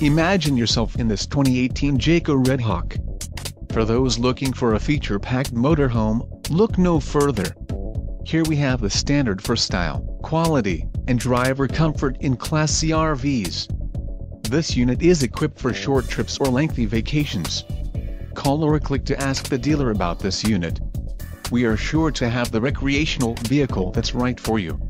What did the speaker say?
Imagine yourself in this 2018 Jayco Redhawk. For those looking for a feature-packed motorhome, look no further. Here we have the standard for style, quality, and driver comfort in Class C RVs. This unit is equipped for short trips or lengthy vacations. Call or click to ask the dealer about this unit. We are sure to have the recreational vehicle that's right for you.